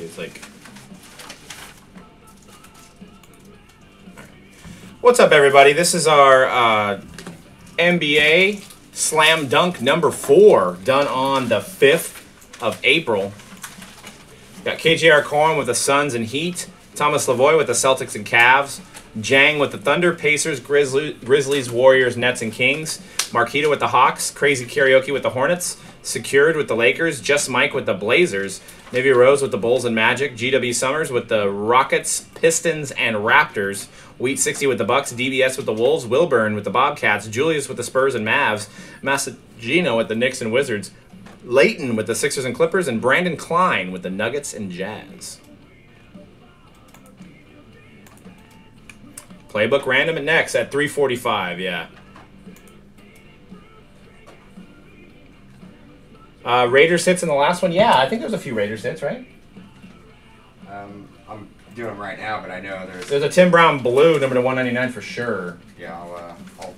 It's like. What's up, everybody? This is our uh, NBA Slam Dunk number four, done on the 5th of April. Got KJR Corn with the Suns and Heat, Thomas Lavoy with the Celtics and Cavs, Jang with the Thunder, Pacers, Grizzlies, Warriors, Nets, and Kings, Marquita with the Hawks, Crazy Karaoke with the Hornets, Secured with the Lakers, Just Mike with the Blazers, Navy Rose with the Bulls and Magic, GW Summers with the Rockets, Pistons, and Raptors, Wheat 60 with the Bucks, DBS with the Wolves, Wilburn with the Bobcats, Julius with the Spurs and Mavs, Massagino with the Knicks and Wizards, Leighton with the Sixers and Clippers, and Brandon Klein with the Nuggets and Jazz. Playbook random and next at 345, yeah. Uh, Raiders hits in the last one? Yeah, I think there's a few Raiders hits, right? Um, I'm doing them right now, but I know there's. There's a Tim Brown blue, number to 199 for sure. Yeah, I'll. Uh, I'll,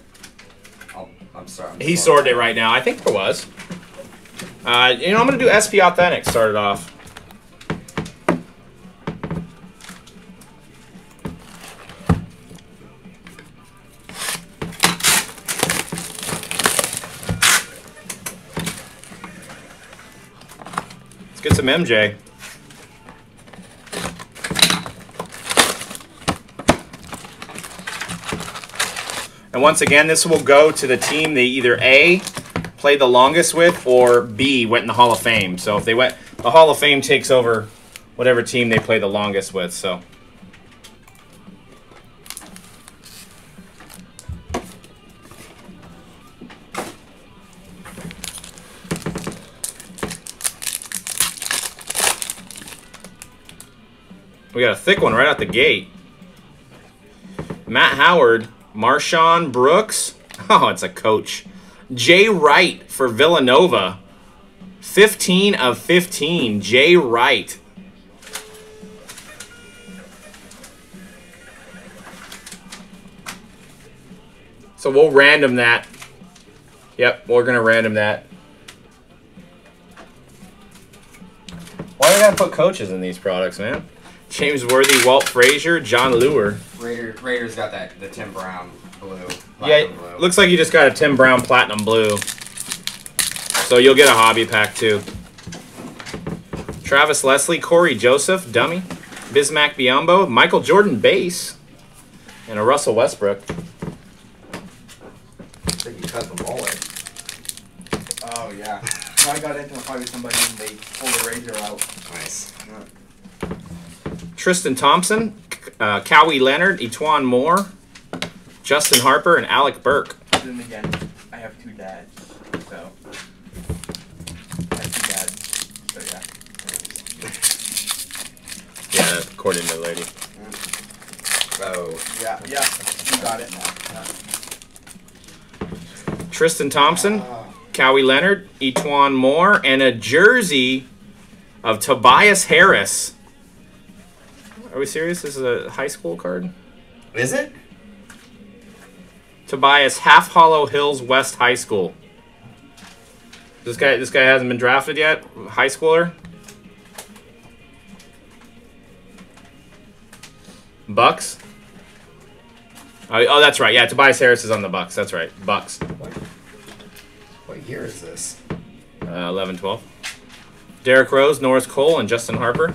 I'll I'm sorry. I'm He sorted it right now. I think there was. Uh, you know, I'm going to do SP Authentic, start it off. Some MJ. And once again, this will go to the team they either A, played the longest with, or B, went in the Hall of Fame. So if they went, the Hall of Fame takes over whatever team they play the longest with. So. We got a thick one right out the gate. Matt Howard, Marshawn Brooks. Oh, it's a coach. Jay Wright for Villanova. 15 of 15. Jay Wright. So we'll random that. Yep, we're going to random that. Why do I gotta put coaches in these products, man? James Worthy, Walt Frazier, John Lure. Raider, Raiders got that the Tim Brown blue. Yeah, blue. looks like you just got a Tim Brown Platinum Blue. So you'll get a hobby pack too. Travis Leslie, Cory Joseph, Dummy, Bismack Biyombo, Michael Jordan Base, and a Russell Westbrook. I think you cut the mullet. Oh yeah. I got into a fight with somebody and they pulled a razor out. Nice. Tristan Thompson, uh, Kawhi Leonard, E'Twaun Moore, Justin Harper, and Alec Burke. Then again, I have two dads, so I have two dads. So yeah. Yeah, according to the lady. Oh. Yeah, yeah. You got it. Yeah. Tristan Thompson, Oh. Kawhi Leonard, E'Twaun Moore, and a jersey of Tobias Harris. Are we serious? This is a high school card? Is it? Tobias Half Hollow Hills West High School. This guy this guy hasn't been drafted yet? High schooler? Bucks? Oh, oh, that's right. Yeah, Tobias Harris is on the Bucks. That's right. Bucks. What, what year is this? Uh, 11 12. Derrick Rose, Norris Cole, and Justin Harper.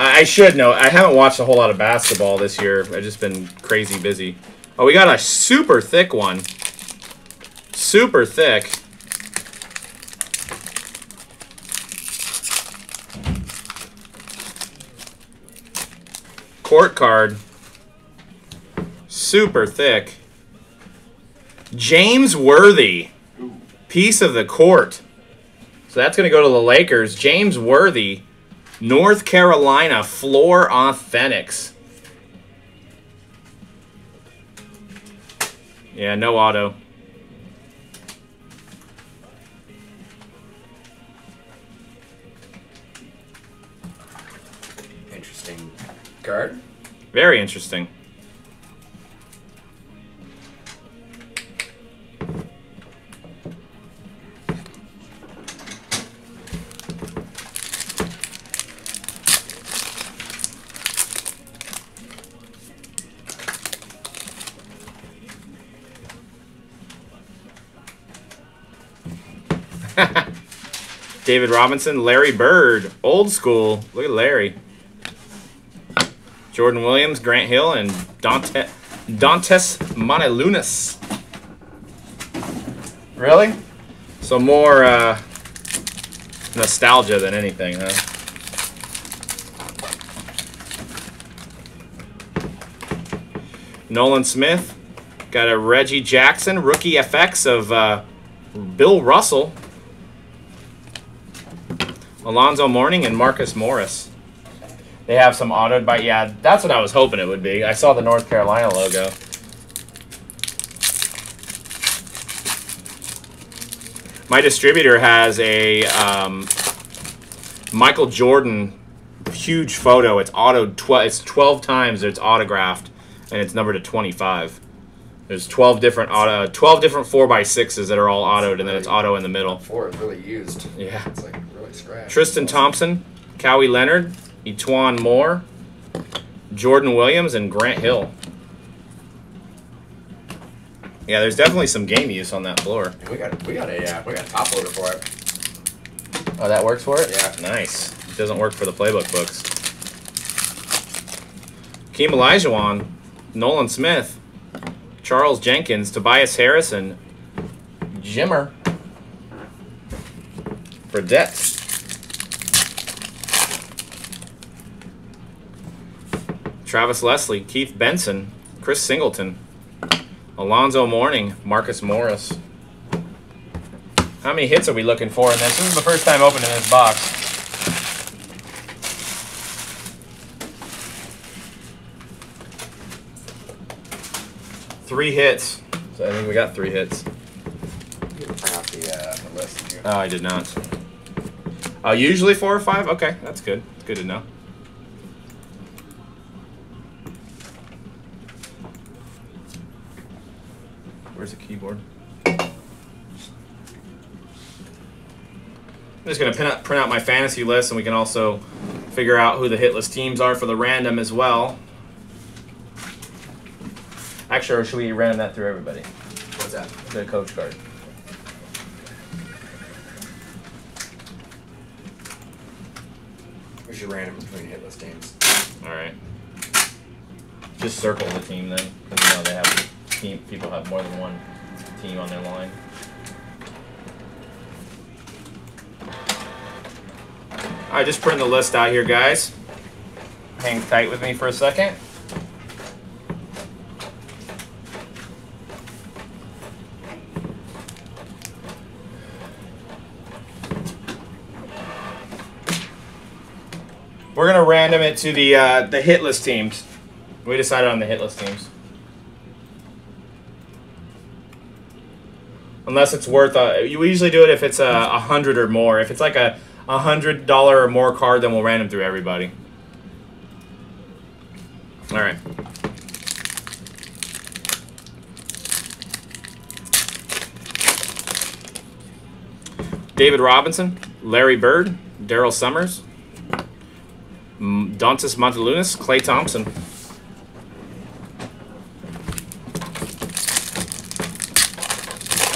I should know. I haven't watched a whole lot of basketball this year. I've just been crazy busy. Oh, we got a super thick one. Super thick. Court card. Super thick. James Worthy, piece of the court. So that's going to go to the Lakers. James Worthy, North Carolina Floor Authentics. Yeah, no auto. Interesting card. Very interesting. David Robinson, Larry Bird, old school. Look at Larry. Jordan Williams, Grant Hill, and Dante, Dantes Monelunas. Really? So more uh, nostalgia than anything, huh? Nolan Smith. Got a Reggie Jackson, rookie FX of uh, Bill Russell. Alonzo Mourning and Marcus Morris. They have some autoed by, yeah, that's what I was hoping it would be. I saw the North Carolina logo. My distributor has a um, Michael Jordan huge photo. It's auto. Tw- it's twelve times. It's autographed, and it's numbered to twenty-five. There's twelve different auto, twelve different four x sixes that are all autoed, and then it's auto in the middle. Four is really used. Yeah. It's like. Tristan Thompson, Kawhi Leonard, E'Twaun Moore, Jordan Williams, and Grant Hill. Yeah, there's definitely some game use on that floor. We got we got a uh, we got a top loader for it. Oh, that works for it? Yeah. Nice. It doesn't work for the playbook books. Keem Olajuwon, Nolan Smith, Charles Jenkins, Tobias Harrison, Jimmer, Fredette. Travis Leslie, Keith Benson, Chris Singleton, Alonzo Mourning, Marcus Morris. How many hits are we looking for in this? This is the first time opening this box. Three hits. So I think we got three hits. You can print out the, uh, the Oh, I did not. Uh, usually four or five? Okay, that's good. It's good to know. Just going to print out, print out my fantasy list, and we can also figure out who the hitless teams are for the random as well. Actually, or should we random that through everybody? What's that? The coach card. We should random between hitless teams. All right. Just circle the team then, because you know they have team. People have more than one team on their line. Right, just printing the list out here, guys. Hang tight with me for a second. We're gonna random it to the uh, the hitless teams. We decided on the hitless teams. Unless it's worth a, you usually do it if it's a, a hundred or more. If it's like a a hundred dollar or more card, then we'll random through everybody. All right. David Robinson, Larry Bird, Daryl Summers, Dantas Montelunas, Clay Thompson.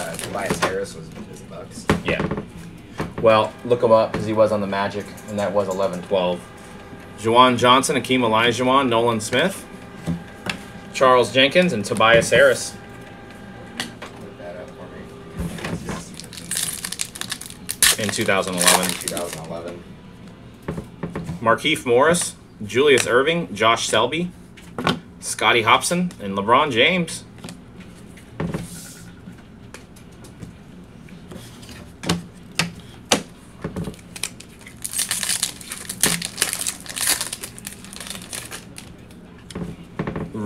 Uh, Tobias Harris was is the Bucks. Yeah. Well, look him up because he was on the Magic, and that was 11 12. Juwan Johnson, Akeem Olajuwon, Nolan Smith, Charles Jenkins, and Tobias Harris. Look that up for me. in 2011. 2011. Markeith Morris, Julius Erving, Josh Selby, Scotty Hopson, and LeBron James.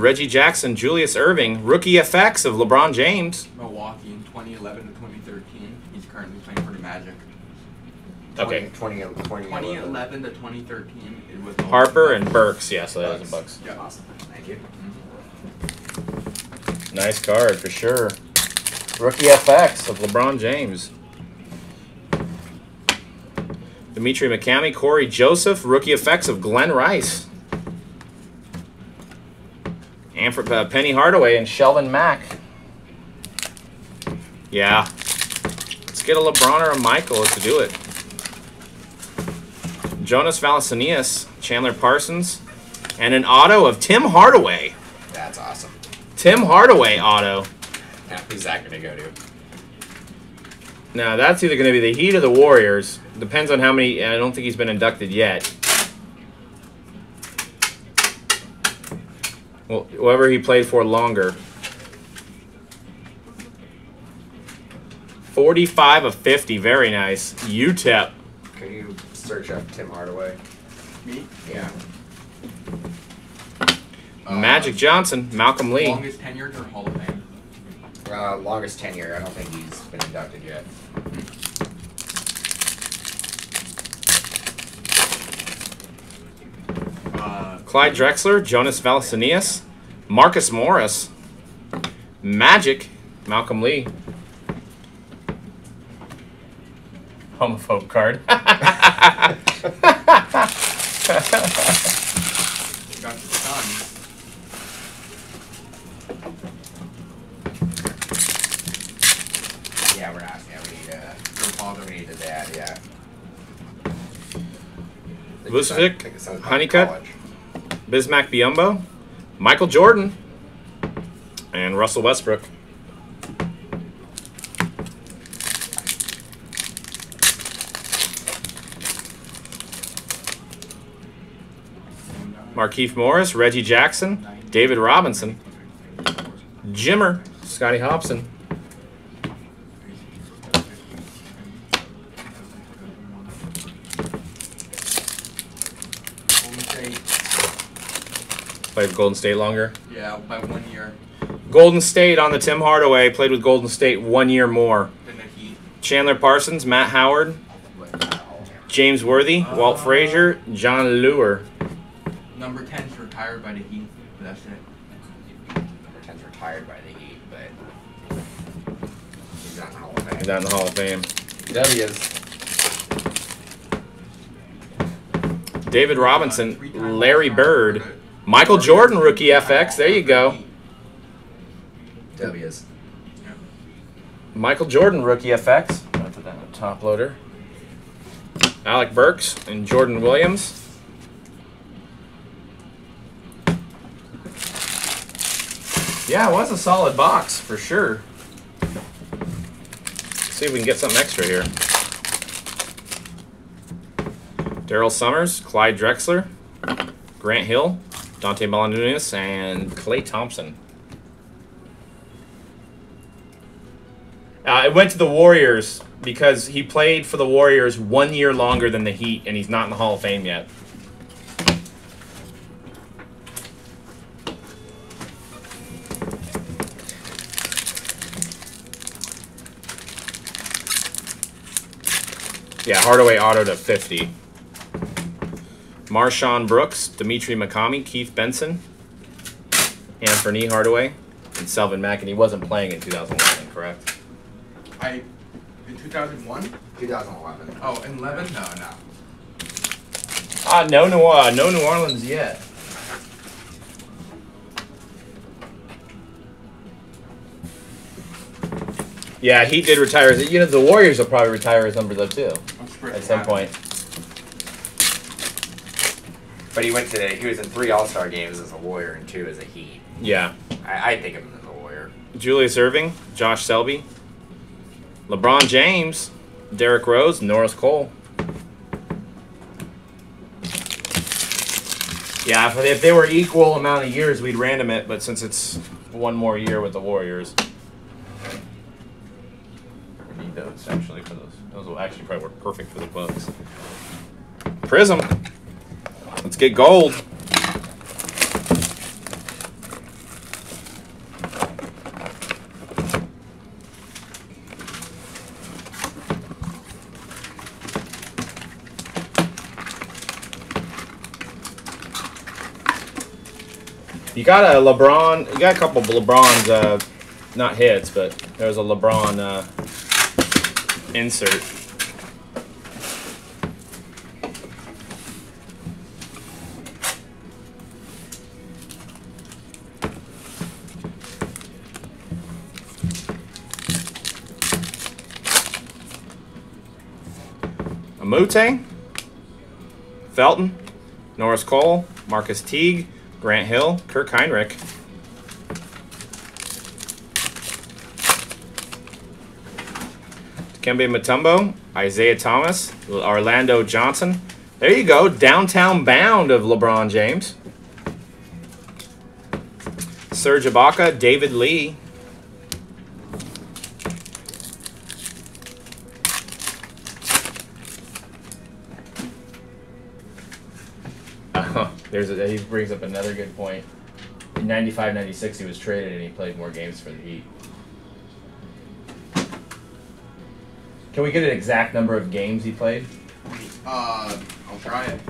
Reggie Jackson, Julius Erving, rookie FX of LeBron James. Milwaukee in 2011 to 2013. He's currently playing for the Magic. Okay. 20, 20, 2011 to 2013, it was Milwaukee Harper and Burks, yeah, so that was the Bucks. Yeah. Awesome. Thank you. Mm-hmm. Nice card for sure. Rookie FX of LeBron James. Demetri McCamey, Cory Joseph, rookie effects of Glen Rice. And for uh, Penny Hardaway and Shelvin Mack. Yeah. Let's get a LeBron or a Michael to do it. Jonas Valanciunas, Chandler Parsons, and an auto of Tim Hardaway. That's awesome. Tim Hardaway auto. Now, who's that going to go to? Now that's either going to be the Heat or the Warriors. Depends on how many. I don't think he's been inducted yet. Well, whoever he played for longer. 45 of 50. Very nice. UTEP. Can you search up Tim Hardaway? Me? Yeah. Uh, Magic Johnson. Malcolm Lee. Longest tenured or Hall of Fame? Uh, longest tenure. I don't think he's been inducted yet. Clyde Drexler. Jonas Valanciunas. Marcus Morris. Magic. Malcolm Lee. Homophobe card. Yeah, we're not. Yeah, we need uh, Your father. we need the dad. Yeah. Vucevic, I think the son's back in Honeycutt. Bismack Biyombo, Michael Jordan, and Russell Westbrook. Markeith Morris, Reggie Jackson, David Robinson, Jimmer, Scotty Hopson, Golden State. Played with Golden State longer. Yeah, by one year Golden State on the Tim Hardaway, played with Golden State one year more. the Heat. Chandler Parsons, Matt Howard, James Worthy, Walt Frazier, John Lure. Number 10's retired by the Heat. but That's it. Number ten's retired by the Heat, but he's not in the Hall of Fame. He's not in the Hall of Fame. W's. David Uh, Robinson, three-time Larry Bird, for the- Michael Jordan, rookie FX. There you go. W's. Michael Jordan, rookie FX. I'll put that in the top loader. Alec Burks and Jordan Williams. Yeah, it was a solid box for sure. see if we can get something extra here. Daryl Summers, Clyde Drexler, Grant Hill, Dante Malanunas, and Clay Thompson. Uh, it went to the Warriors because he played for the Warriors one year longer than the Heat, and he's not in the Hall of Fame yet. Yeah, Hardaway auto to 50. Marshawn Brooks, Demetri McCamey, Keith Benson, Anthony Hardaway, and Shelvin Mack, and he wasn't playing in 2011, correct? I in 2001. 2011. Oh, in 11? No, no. Ah, no New uh, no New Orleans yet. Yeah, he did retire. You know, the Warriors will probably retire his number though too at some it point. But he went to he was in three All Star games as a Warrior and two as a Heat. Yeah, I, I think of him as a Warrior. Julius Erving, Josh Selby, LeBron James, Derrick Rose, Norris Cole. Yeah, if, if they were equal amount of years, we'd random it. But since it's one more year with the Warriors, we need those actually for those. Those will actually probably work perfect for the Bucks. Prism. Let's get gold. You got a LeBron. You got a couple LeBrons, uh, not hits, but there's a LeBron uh, insert. Amute, Felton, Norris Cole, Marquis Teague, Grant Hill, Kirk Hinrich. Kembe Mutombo, Isaiah Thomas, Orlando Johnson. There you go, downtown bound of LeBron James. Serge Ibaka, David Lee. Uh, there's a, he brings up another good point. In 95 96, he was traded and he played more games for the Heat. Can we get an exact number of games he played? Uh, I'll try it.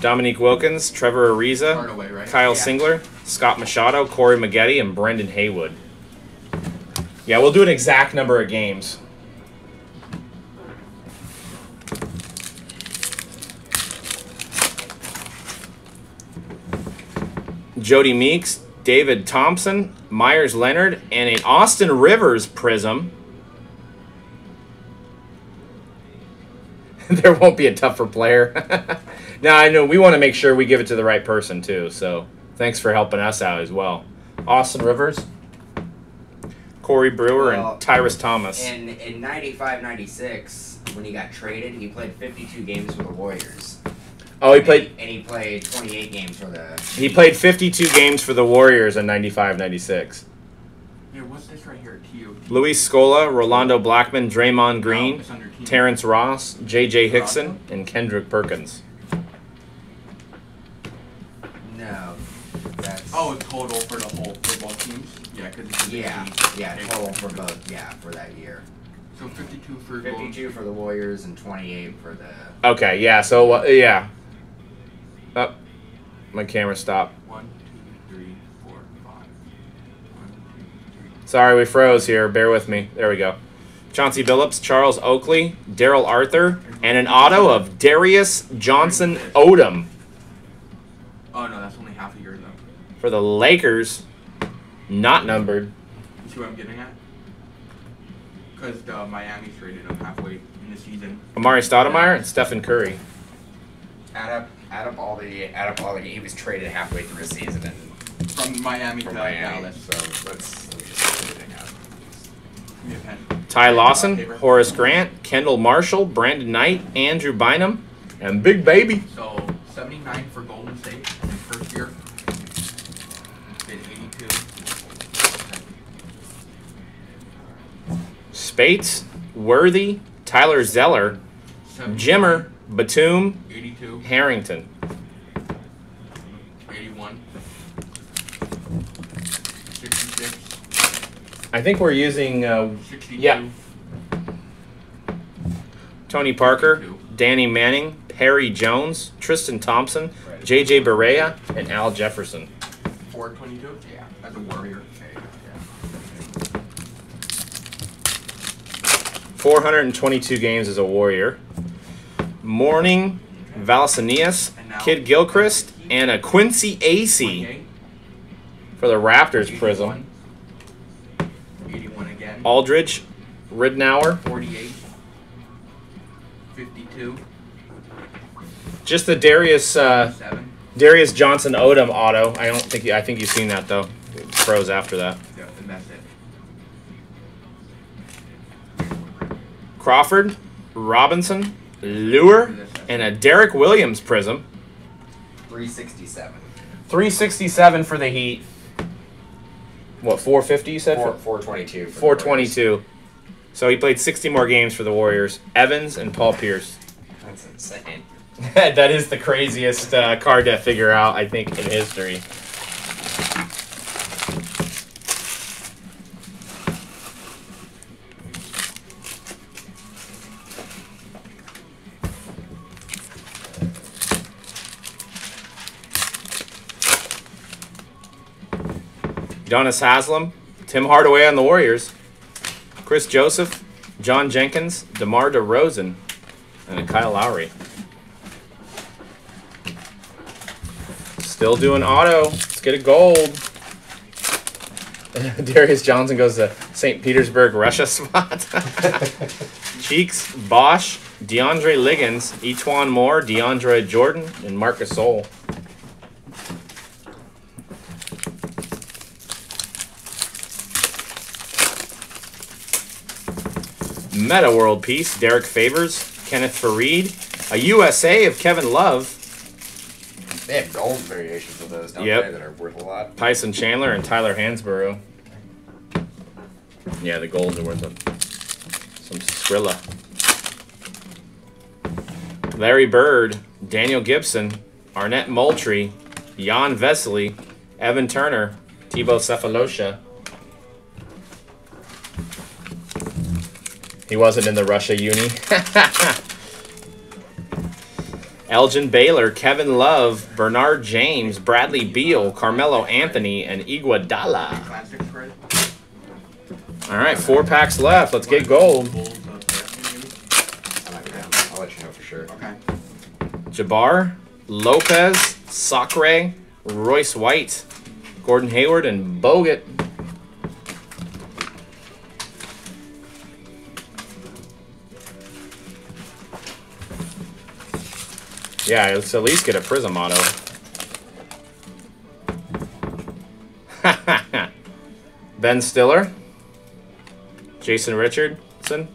Dominique Wilkins, Trevor Ariza, Hardaway, right? Kyle Yeah. Singler, Scott Machado, Corey Maggette, and Brendan Haywood. Yeah, we'll do an exact number of games. Jodie Meeks, David Thompson, Meyers Leonard, and an Austin Rivers prism. there won't be a tougher player. now I know we want to make sure we give it to the right person too. So thanks for helping us out as well. Austin Rivers, Corey Brewer, Well, and Tyrus Thomas. In in 95 96, when he got traded, he played 52 games for the Warriors. Oh, he And played. And he played 28 games for the. He played 52 games for the Warriors in 95-96. Yeah, what's this right here? TOT. Luis Scola, Rolando Blackman, Draymond Green, it's under team. Terrence Ross, J.J. Hickson, and Kendrick Perkins. No. That's. Oh, total for the whole football teams. Yeah, because it's Yeah, team. yeah, Okay, total for both. Yeah, for that year. So 52 for gold. 52 for the Warriors and 28 for the. Okay, yeah. So uh, yeah. Up, my camera stopped. One, two, three, four, five. One, two, three. Sorry, we froze here. Bear with me. There we go. Chauncey Billups, Charles Oakley, Darrell Arthur, and an auto of Darius Johnson Odom Oh no, that's only half a year though. for the Lakers. Not numbered. You see what I'm getting at? Because the Miami traded him halfway in the season. Amar'e Stoudemire and Stephen Curry. Add up, add up all the, add up all the. He was traded halfway through a season and From Miami from to Miami. Dallas. So let's, let me just put everything out. Give me a pen. Ty Lawson, Horace Grant, Kendall Marshall, Brandon Knight, Andrew Bynum, and Big Baby. So 79 for Golden State in first year. Did 82. Spates, Worthy, Tyler Zeller, Jimmer, Batum, 82. Harrington. 81. 66. I think we're using uh, 62. Yeah. Tony Parker, 52. Danny Manning, Perry Jones, Tristan Thompson, JJ Barea, and Al Jefferson. 422? Yeah. As a warrior. Okay. 422 games as a Warrior. Morning, Valsanias, Kid Gilchrist, and a Quincy Acy for the Raptors prism. 81. 81 again. Aldridge, Ridnour, 48. 52. just the Darius uh, Darius Johnson Odom auto. I don't think you, I think you've seen that though. It froze after that. Yeah, and that's it. Crawford, Robinson, Lure, and a Derek Williams prism. 367. 367 for the Heat. What, 450 you said? Four, For 422. the 422. So he played 60 more games for the Warriors. Evans and Paul Pierce. That's insane. that is the craziest uh, card to figure out, I think, in history. Donis Haslem, Tim Hardaway on the Warriors, Kris Joseph, John Jenkins, DeMar DeRozan, and Kyle Lowry. Still doing auto. Let's get a gold. Darius Johnson goes to St. Petersburg, Russia spot. Cheeks, Bosh, DeAndre Liggins, E'Twaun Moore, DeAndre Jordan, and Marcus Sol. Meta World Peace, Derrick Favors, Kenneth Faried, a USA of Kevin Love, They have gold variations of those, don't Yep. they, that are worth a lot. Tyson Chandler, and Tyler Hansbrough. Yeah, the golds are worth it. Some Skrilla. Larry Bird, Daniel Gibson, Arnett Moultrie, Jan Vesely, Evan Turner, Thabo Sefolosha. He wasn't in the Russia uni. Elgin Baylor, Kevin Love, Bernard James, Bradley Beal, Carmelo Anthony, and Iguodala. All right, four packs left. Let's get gold. I'll let you know for sure. Okay. Jabbar, Lopez, Sacre, Royce White, Gordon Hayward, and Bogut. Yeah, let's at least get a Prism auto. ben Stiller, Jason Richardson,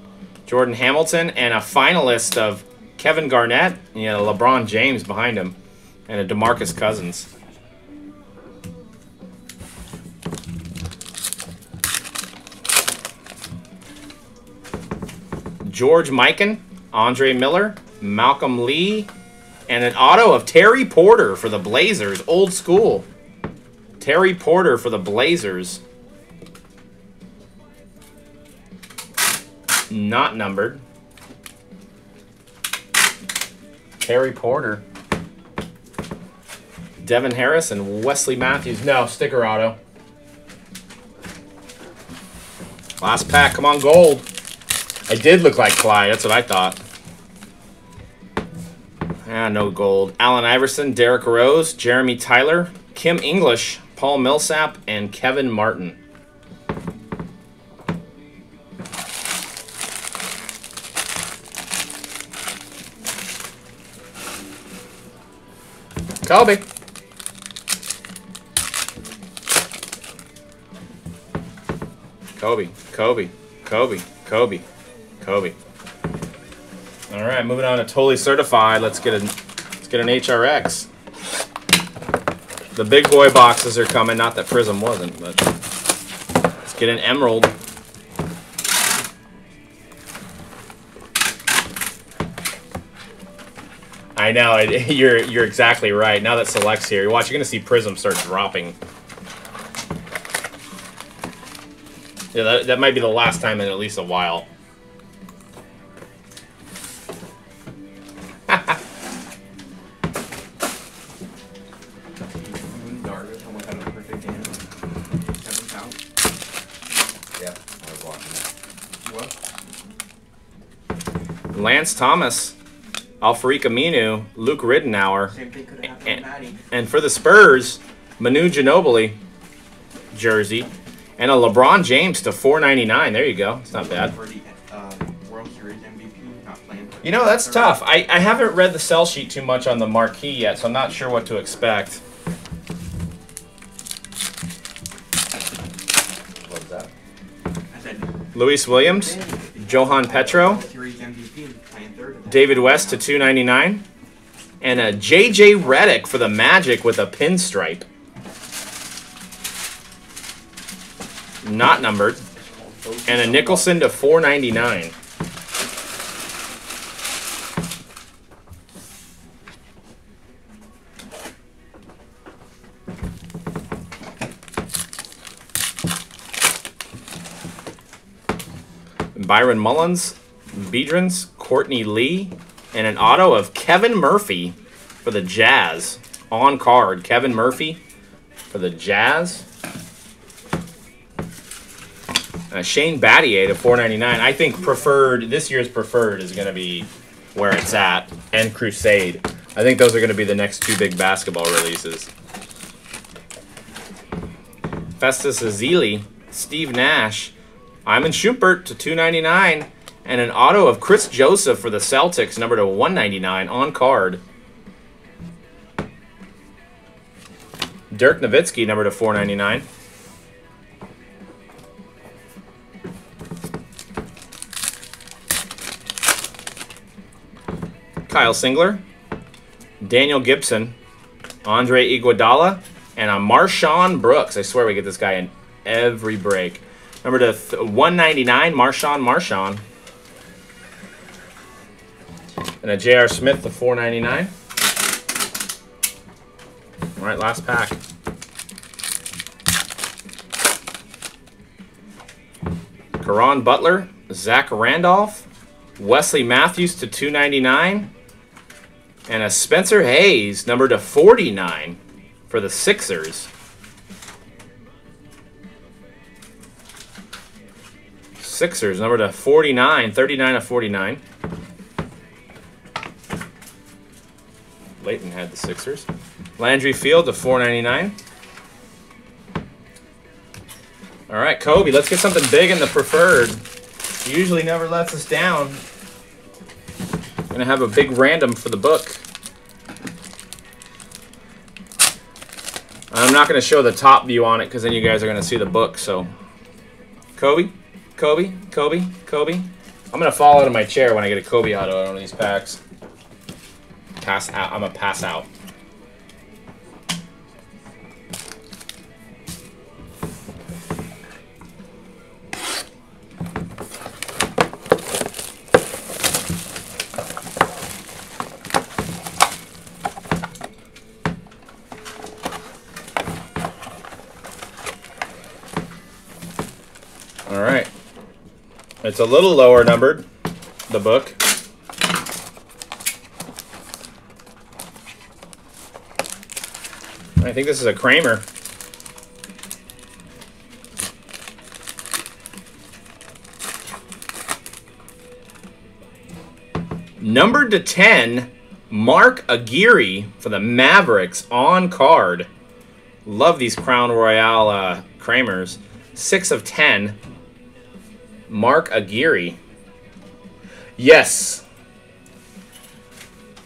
Jordan Hamilton, and a finalist of Kevin Garnett, and you LeBron James behind him, and a DeMarcus Cousins. George Mikan, Andre Miller, Malcolm Lee, and an auto of Terry Porter for the Blazers, old school. Terry Porter for the Blazers. Not numbered. Terry Porter. Devin Harris and Wesley Matthews. No, sticker auto. Last pack. Come on, gold. I did look like Clyde. That's what I thought. Ah, no gold. Allen Iverson, Derrick Rose, Jeremy Tyler, Kim English, Paul Millsap, and Kevin Martin. Kobe. Kobe, Kobe, Kobe, Kobe, Kobe. All right, moving on to totally certified. Let's get a let's get an HRX. The big boy boxes are coming. Not that Prism wasn't, but let's get an Emerald. I know it, you're you're exactly right. Now that selects here, watch. You're gonna see Prism start dropping. Yeah, that, that might be the last time in at least a while. Watching. What? Lance Thomas, Alfred Aminu, Luke Ridnour, Same thing could have And- and for the Spurs, Manu Ginobili jersey, and a LeBron James to 4.99. There you go. It's not bad. For the World Series MVP, not playing. for You know that's tough. I, I haven't read the sell sheet too much on the marquee yet, so I'm not sure what to expect. Luis Williams, Johan Petro. David West to 2.99, and a JJ Redick for the Magic with a pinstripe. Not numbered. And a Nicholson to 499. Byron Mullens, Bedrins, Courtney Lee, and an auto of Kevin Murphy for the Jazz. On card, Kevin Murphy for the Jazz. Uh, Shane Battier to 499. I think preferred this year's preferred is going to be where it's at, and Crusade. I think those are going to be the next two big basketball releases. Festus Ezeli, Steve Nash, Iman Shumpert to 299, And an auto of Kris Joseph for the Celtics, number to 199 on card. Dirk Nowitzki, number to 499. Kyle Singler, Daniel Gibson, Andre Iguodala, and a Marshawn Brooks. I swear we get this guy in every break. Number to 199, Marshawn Marshawn. And a J.R. Smith to 499. All right, last pack. Caron Butler, Zach Randolph, Wesley Matthews to 299, and a Spencer Hawes, number to 49 for the Sixers. Sixers, number to 49, 39 of 49. Leighton had the Sixers. Landry Field to 499. All right, Kobe, let's get something big in the preferred. He usually never lets us down. Gonna have a big random for the book. I'm not gonna show the top view on it because then you guys are gonna see the book. So, Kobe, Kobe, Kobe, Kobe. I'm gonna fall out of my chair when I get a Kobe auto out of these packs. Pass out. I'm gonna pass out. It's a little lower numbered, the book. I think this is a Kramer. Numbered to 10, Mark Aguirre for the Mavericks on card. Love these Crown Royale uh, Kramers. 6 of 10. Mark Aguirre. Yes.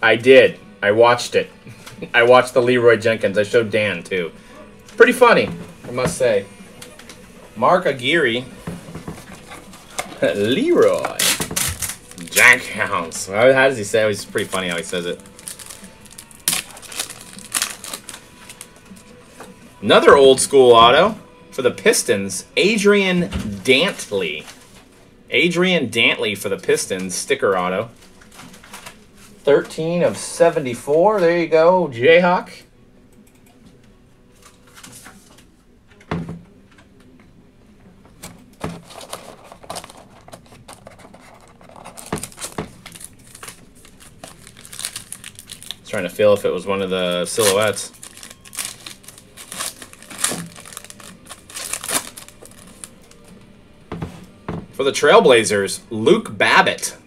I did. I watched it. I watched the Leeroy Jenkins. I showed Dan too. Pretty funny, I must say. Mark Aguirre. Leroy. Jenkins. How how does he say it? It's pretty funny how he says it. Another old school auto for the Pistons, Adrian Dantley. Adrian Dantley for the Pistons, sticker auto. 13 of 74. There you go, Jayhawk. Trying to feel if it was one of the silhouettes. For the Trailblazers, Luke Babbitt.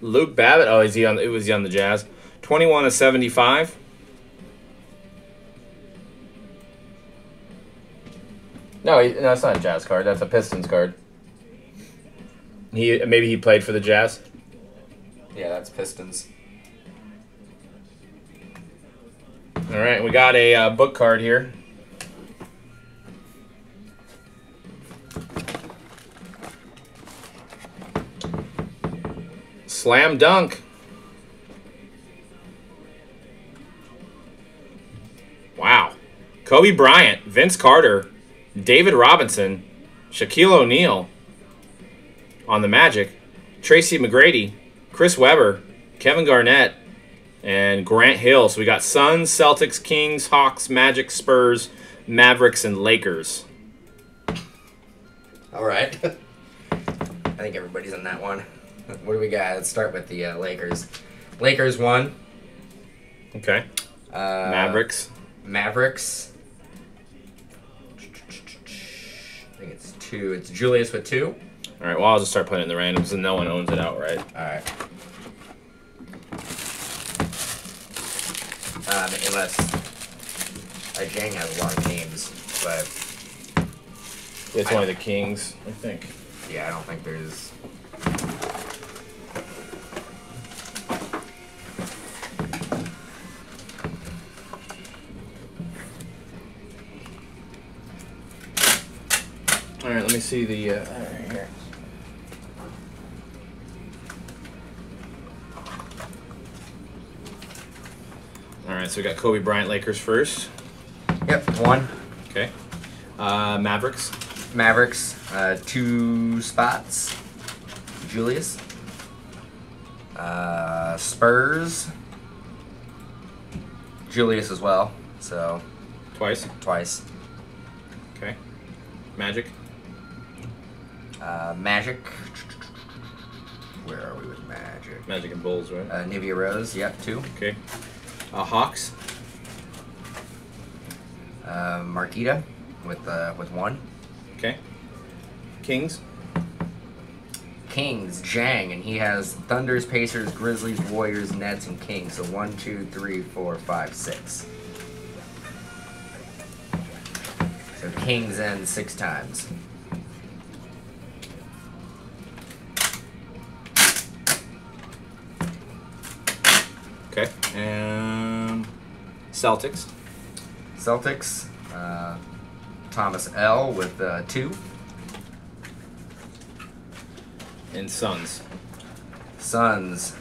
Luke Babbitt. Oh, is he on? It was he on the Jazz. Twenty-one of seventy-five. No, he, no, it's not a Jazz card. That's a Pistons card. He maybe he played for the Jazz. Yeah, that's Pistons. All right, we got a uh, book card here. Slam dunk. Wow. Kobe Bryant, Vince Carter, David Robinson, Shaquille O'Neal on the Magic, Tracy McGrady, Chris Webber, Kevin Garnett, and Grant Hill. So we got Suns, Celtics, Kings, Hawks, Magic, Spurs, Mavericks, and Lakers. All right. I think everybody's in that one. What do we got? Let's start with the uh, Lakers. Lakers one. Okay. Uh, Mavericks. Mavericks. I think it's two. It's Julius with two. All right. Well, I'll just start putting in the randoms, and no one owns it outright. All right. Um, unless uh, Jang has a lot of names. but It's one of the Kings, I think. yeah, I don't think there's. All right, let me see the. Uh, all right, here. All right, so we got Kobe Bryant Lakers first. Yep, one. Okay. Uh, Mavericks. Mavericks, uh, two spots. Julius. Uh, Spurs. Julius as well. So Twice. twice. Okay. Magic. Uh, Magic. Where are we with Magic? Magic and Bulls, right? Uh, Nivea Rose. Yep, two. Okay. Uh, Hawks. Uh, Marquita with uh, with one. Okay. Kings. Kings, Jang, and he has Thunders, Pacers, Grizzlies, Warriors, Nets, and Kings. So one, two, three, four, five, six. So Kings end six times. Okay. And Celtics. Celtics, uh, Thomas L with uh, two. And Suns. Suns,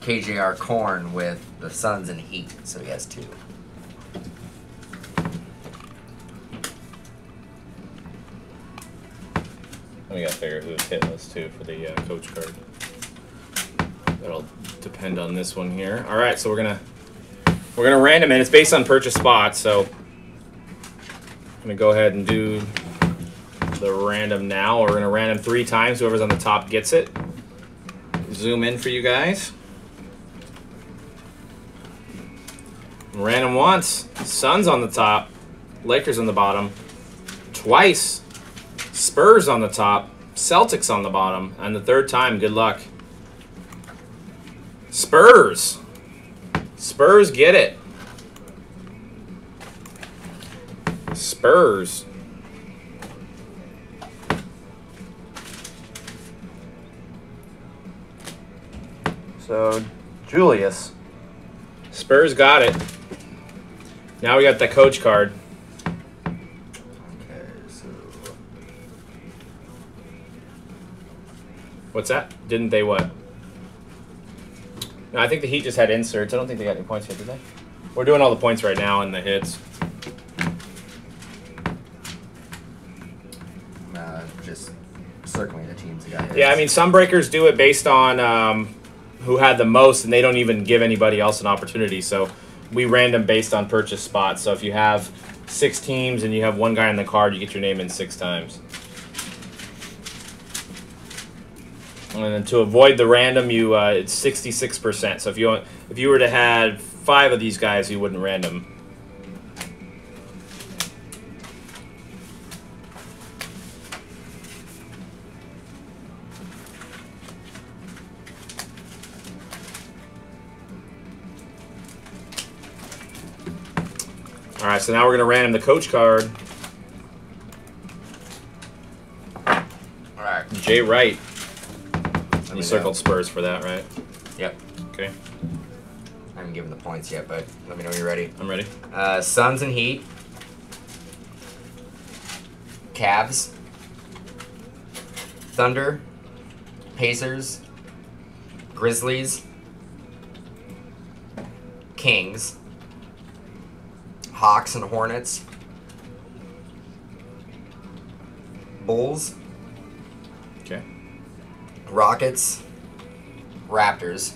KJR Corn with the Suns and Heat. So he has two. We gotta figure out who's hitless too for the uh, coach card. That'll depend on this one here. All right, so we're gonna we're gonna random it. It's based on purchase spots, so I'm gonna go ahead and do the random now. We're gonna random three times. Whoever's on the top gets it. Zoom in for you guys. Random once. Suns on the top. Lakers on the bottom. Twice. Spurs on the top, Celtics on the bottom, and the third time, good luck. Spurs. Spurs get it. Spurs. So, Julius. Spurs got it. Now we got the coach card. Okay, so What's that? Didn't they what? No, I think the Heat just had inserts. I don't think they got any points yet, did they? We're doing all the points right now and the hits. uh, just circling the teams that got hits. Yeah, I mean, some breakers do it based on um, who had the most, and they don't even give anybody else an opportunity. So we random based on purchase spots. So if you have six teams and you have one guy on the card, you get your name in six times. And then to avoid the random, you uh, it's sixty six percent. So if you if you were to had five of these guys, you wouldn't random. All right, so now we're gonna random the coach card. All right. Jay Wright. You circled. Spurs for that, right? Yep. Okay, I haven't given the points yet, but let me know when you're ready. I'm ready. Uh, Suns and Heat. Cavs. Thunder. Pacers. Grizzlies. Kings. Hawks and Hornets. Bulls. Rockets. Raptors.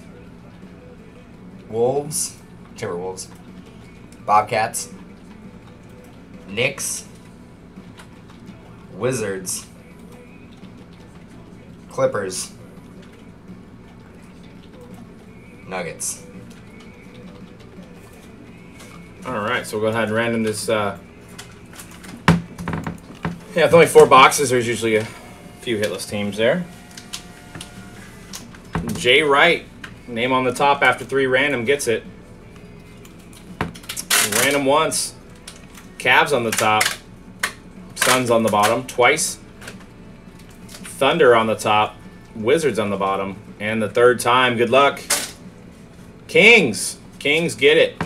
Wolves. Timberwolves. Bobcats. Knicks. Wizards. Clippers. Nuggets. All right, so we'll go ahead and random this. Uh... Yeah, with only four boxes, there's usually a few hitless teams there. Jay Wright, name on the top after three random gets it. Random once. Cavs on the top. Suns on the bottom twice. Thunder on the top. Wizards on the bottom. And the third time, good luck. Kings. Kings get it.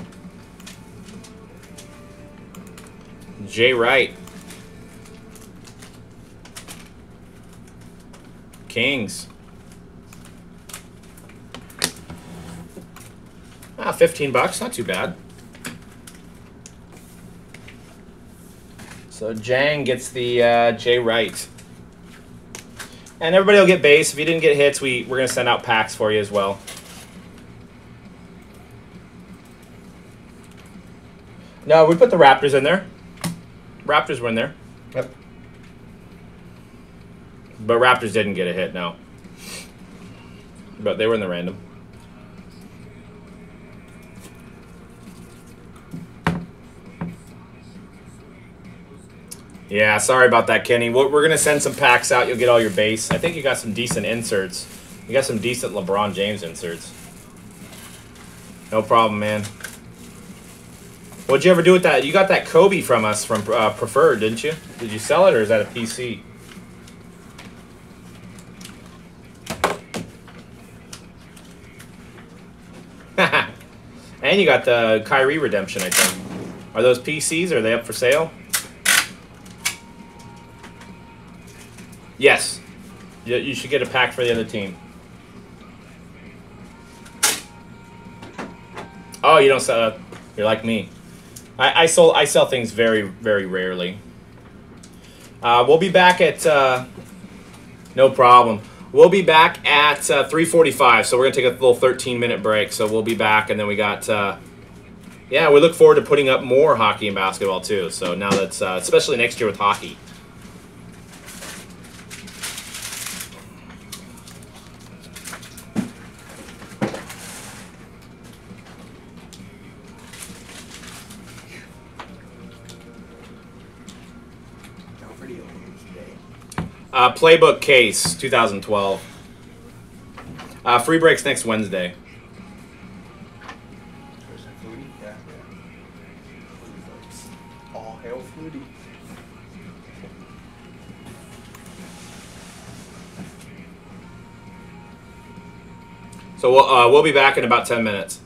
Jay Wright. Kings. Ah, 15 bucks, not too bad. So Jang gets the uh, Jay Wright. And everybody will get base. If you didn't get hits, we, we're going to send out packs for you as well. No, we put the Raptors in there. Raptors were in there. Yep. But Raptors didn't get a hit, no. But they were in the random. Yeah, sorry about that, Kenny. We're we're gonna send some packs out. You'll get all your base. I think you got some decent inserts. You got some decent LeBron James inserts. No problem, man. What'd you ever do with that? You got that Kobe from us from uh, Preferred, didn't you? Did you sell it or is that a PC? and you got the Kyrie redemption, I think. Are those PCs? Are they up for sale? Yes. You, you should get a pack for the other team. Oh, you don't sell. You're like me. I, I sold. I sell things very, very rarely. Uh, we'll be back at. Uh, no problem. We'll be back at uh, 3:45. So we're gonna take a little 13 minute break. So we'll be back, and then we got. Uh, yeah, we look forward to putting up more hockey and basketball too. So now that's uh, especially next year with hockey. Uh, Playbook case 2012. Uh, free breaks next Wednesday. There's a Flutie? Yeah, yeah. Flutie folks. All hail Flutie. So we'll, uh, we'll be back in about 10 minutes.